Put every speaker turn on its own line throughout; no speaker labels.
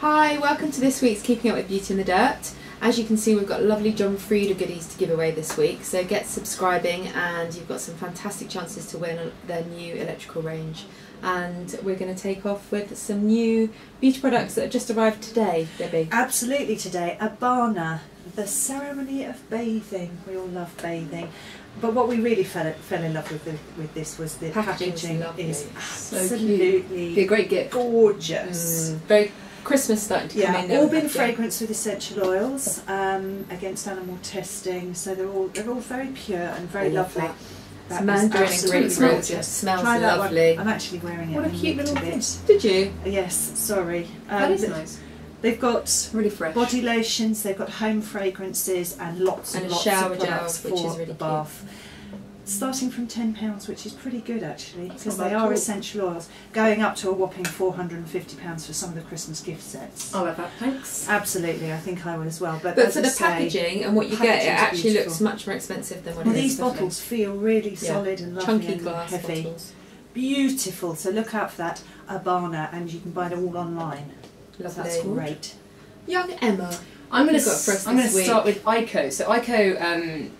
Hi, welcome to this week's Keeping Up with Beauty and the Dirt. As you can see, we've got lovely John Frieda goodies to give away this week, so get subscribing and you've got some fantastic chances to win their new electrical range. And we're going to take off with some new beauty products that have just arrived today, Debbie.
Absolutely today, Abahna, the ceremony of bathing. We all love bathing. But what we really fell, fell in love with the, with this was the packaging
lovely.
is
So
absolutely
Be a great gift.
gorgeous.
Mm, very Christmas starting to come in. now
all been
packaging.
fragrance with essential oils um, against animal testing, so they're all they're all very pure and very
love
lovely.
that.
That
It's
is
mandarin and
absolutely
grapefruit.
gorgeous.
Smells
Try that
lovely.
One. I'm actually wearing it.
What a cute little
bit.
thing.
Did you?
Yes, sorry. Um,
that is nice.
They've got
Really fresh.
body lotions, they've got home fragrances, and lots and,
And
lots
shower
of
gel,
products
which
for
is really
the
cute.
Bath. Starting from ten pounds, which is pretty good actually, because they are essential oils. Going up to a whopping four hundred and fifty pounds for some of the Christmas gift sets.
I'll have that. Thanks.
Absolutely, I think I would as well. But,
But for
I
the
say,
packaging and what you get, it
packaging's
actually looks much more expensive than what
well,
it is.
these
lovely.
bottles feel really
Yeah.
solid and lovely
chunky
and
glass
heavy.
bottles.
Beautiful. So look out for that Abahna, and you can buy them all online.
Lovely.
That's great.
Young Emma.
I'm going
You've got for us
to I'm going to start with Eyeko. So Eyeko um,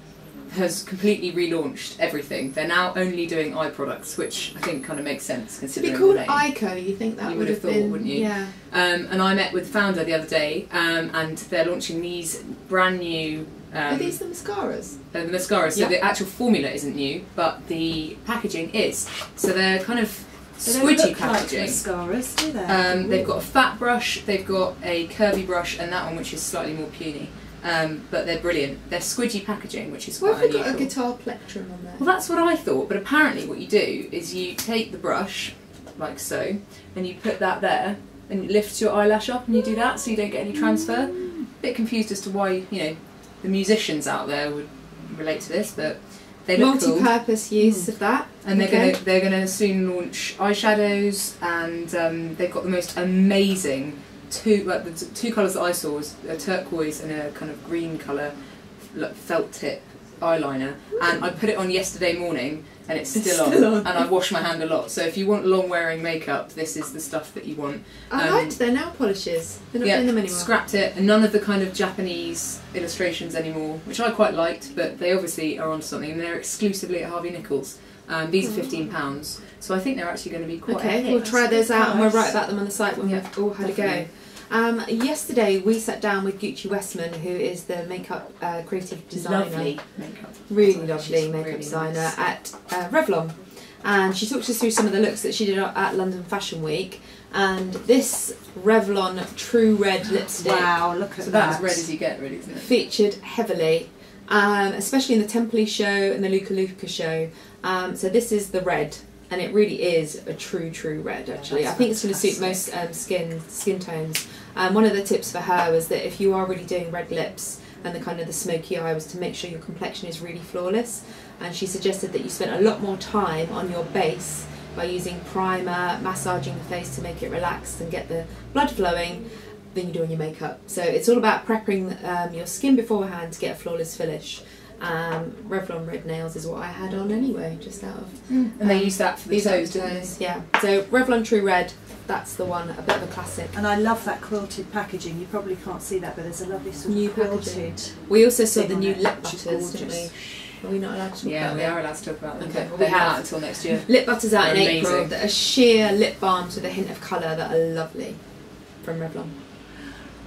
has completely relaunched everything. They're now only doing eye products, which I think kind of makes sense
To
considering
be called. Eyeko, you think that
You
would have
thought,
been,
wouldn't you?
Yeah.
Um, and I met with the founder the other day, um, and they're launching these brand new. Um,
Are these the mascaras?
uh, the mascaras. So
Yeah.
the actual formula isn't new, but the packaging is. So they're kind of squidgy
look like mascaras, do they?
Um, they've got a fat brush, they've got a curvy brush, and that one which is slightly more puny. Um, but they're brilliant. They're squidgy packaging, which is
Why
quite
have we got a
unusual.
guitar plectrum on there?
Well, that's what I thought. But apparently, what you do is you take the brush, like so, and you put that there, and you lift your eyelash up, and you do that, so you don't get any transfer. Bit confused as to why you know the musicians out there would relate to this, but they look cool.
Multi-purpose use of that.
And they're
Okay.
gonna they're gonna soon launch eyeshadows, and um, they've got the most amazing two like the t- two colours that I saw was a turquoise and a kind of green colour like felt tip eyeliner, and I put it on yesterday morning, and it's
It's
still,
still
on,
on.
and I wash my hand a lot. So if you want long wearing makeup, this is the stuff that you want.
I
Um,
liked their nail polishes. They're not
yeah,
doing them anymore.
Scrapped it, and none of the kind of Japanese illustrations anymore, which I quite liked, but they obviously are onto something, and they're exclusively at Harvey Nichols. Um, these are fifteen pounds, so I think they're actually going to be quite.
Okay, we'll try those out and we'll write about them on the site when
Yeah,
we've all had a go. Um, yesterday we sat down with Gucci Westman, who is the makeup uh, creative designer,
Lovely makeup.
really
She's
lovely makeup
really
designer
nice.
at uh, Revlon, and she talked us through some of the looks that she did at London Fashion Week. And this Revlon True Red lipstick
Wow, look at
So
that.
that's as red as you get, really, isn't it?
featured heavily, um, especially in the Temple show and the Luca Luca show. Um, so this is the red, and it really is a true, true red. Actually, I
that's
think it's going to suit most um, skin skin tones. Um, one of the tips for her was that if you are really doing red lips and the kind of the smoky eye, was to make sure your complexion is really flawless. And she suggested that you spend a lot more time on your base by using primer, massaging the face to make it relaxed and get the blood flowing than you do on your makeup. So it's all about prepping um, your skin beforehand to get a flawless finish. Um, Revlon red nails is what I had on anyway, just out of
And they
Um,
use that for the
these
toes,
are
didn't they?
toes. Yeah. So Revlon True Red, that's the one, a bit of a classic.
And I love that quilted packaging. You probably can't see that, but there's a lovely sort
New
of
packaging.
quilted.
We also saw the new
it,
lip
which
butters, didn't we? Are we not allowed to talk
Yeah,
about
we
them?
are allowed to talk about them.
Okay,
but
well,
they're
we have.
out until next year.
Lip butters out in
They're
April
amazing.
that are sheer lip balms with a hint of colour that are lovely from Revlon.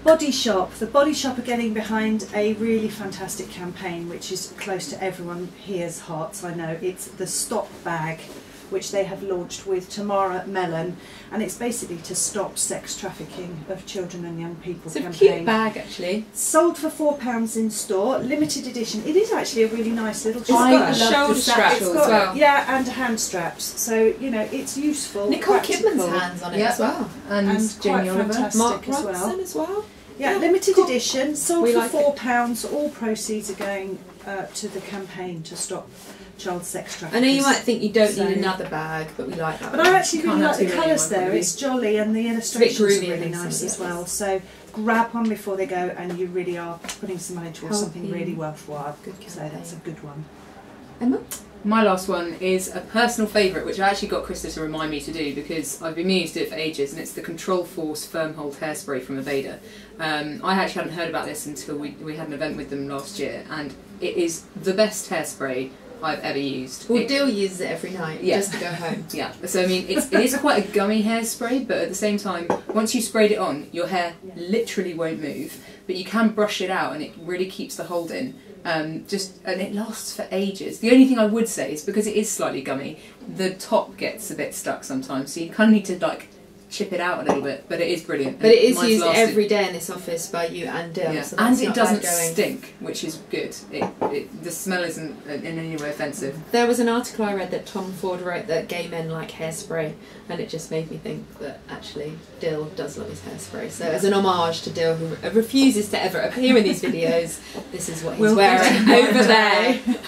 Body Shop. The Body Shop are getting behind a really fantastic campaign, which is close to everyone here's hearts. I know it's the Stop Bag, which they have launched with Tamara Mellon, and it's basically to stop sex trafficking of children and young people.
It's a cute bag actually.
Sold for four pounds in store, limited edition. It is actually a really nice little.
It's
I
got a shoulder strap as
It's got-
well.
Yeah, and hand straps. So you know it's useful.
Nicole
practical,
Kidman's hands on it
Yeah.
as well.
And,
and
Jamie Oliver.
Mark
as well.
As well.
Yeah,
Yeah,
limited
cool.
edition, sold
We
for
like
four pounds. All proceeds are going uh, to the campaign to stop child sex
I know you might think you don't
So-
need another bag, but we like that.
But
one.
I actually
You can't
really like the colours there.
really.
It's jolly and the illustrations are really nice as
yeah.
well. So grab one before they go, and you really are putting some money towards something
Healthy.
really worthwhile.
Good
So
campaign.
that's a good one.
Emma?
My last one is a personal favourite, which I actually got Krista to remind me to do because I've been meaning to do it for ages, and it's the Control Force Firm Hold Hairspray from Aveda. Um, I actually hadn't heard about this until we, we had an event with them last year, and it is the best hairspray I've ever used.
Well,
It-
Dill uses it every night
Yeah.
just to go home.
yeah, so I mean, it's, it is quite a gummy hairspray, but at the same time, once you sprayed it on, your hair literally won't move. But you can brush it out, and it really keeps the hold in. Um, just and it lasts for ages. The only thing I would say is because it is slightly gummy, the top gets a bit stuck sometimes, so you kind of need to like chip it out a little bit. But it is brilliant.
But it is
Mine's
used
lasted-
every day in this office by you and Dill.
Yeah.
So
and it doesn't stink, which is good. It, it, the smell isn't in any way offensive.
There was an article I read that Tom Ford wrote that gay men like hairspray, and it just made me think that actually Dill does love his hairspray. So, as an homage to Dill, who refuses to ever appear in these videos, this is what he's
We'll
wearing over there.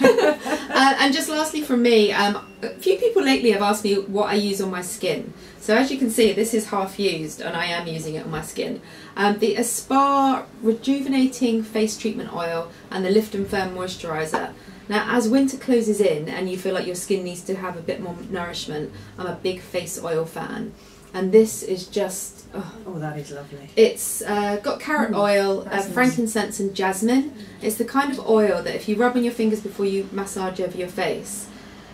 uh, and just lastly from me, um, a few people lately have asked me what I use on my skin. So as you can see, this is half used, and I am using it on my skin. Um, the ESPA Rejuvenating Face Treatment Oil and the Lift and Firm Moisturiser. Now, as winter closes in and you feel like your skin needs to have a bit more nourishment, I'm a big face oil fan. And this is just, oh,
Oh, that is lovely.
it's uh, got carrot
Ooh,
oil, uh,
nice.
frankincense, and jasmine. It's the kind of oil that if you rub on your fingers before you massage over your face,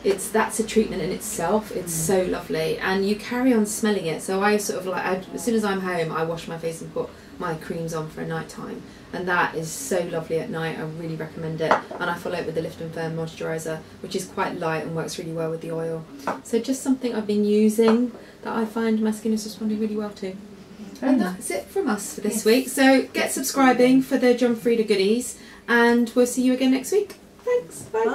it's that's a treatment in itself. It's
Mm.
so lovely, and you carry on smelling it. So I sort of like I, as soon as I'm home, I wash my face and put my creams on for a night time, and that is so lovely at night. I really recommend it, and I follow it with the Lift and Firm moisturizer, which is quite light and works really well with the oil. So just something I've been using that I find my skin is responding really well to. And mm. that's it from us for this
Yes.
week. So get subscribing for the John Frieda goodies, and we'll see you again next week. Thanks. Bye.
Bye.